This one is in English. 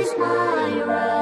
is my.